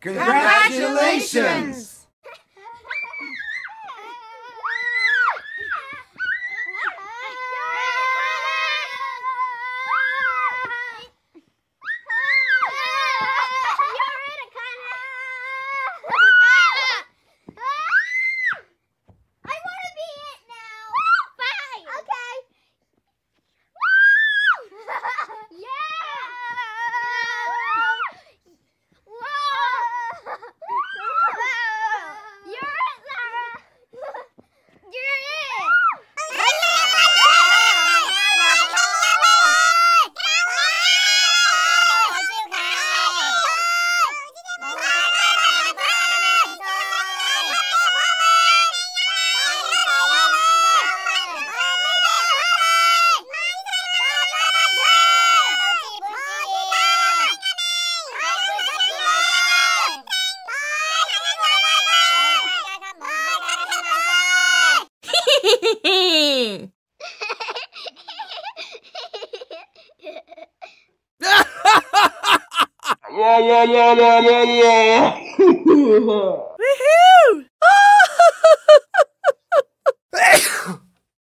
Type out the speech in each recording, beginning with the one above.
Congratulations! Woohoo!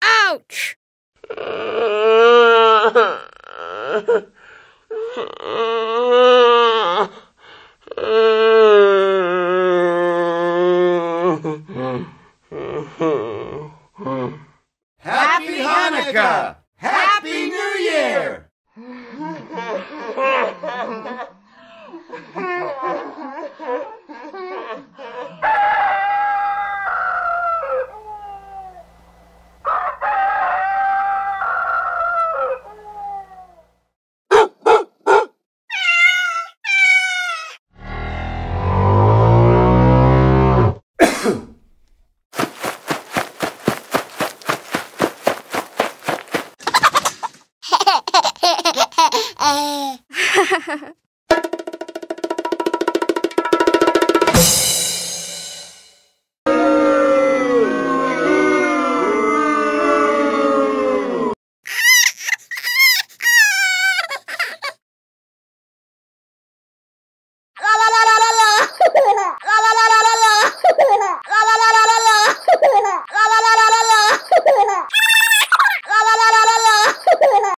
Ouch! Happy Hanukkah! Happy New Year! Ha ha ha.